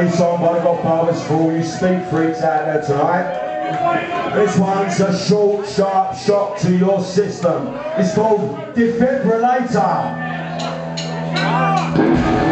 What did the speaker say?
brand song by the Godfathers for all you speed freaks out there tonight. This one's a short, sharp shock to your system. It's called Defibrillator.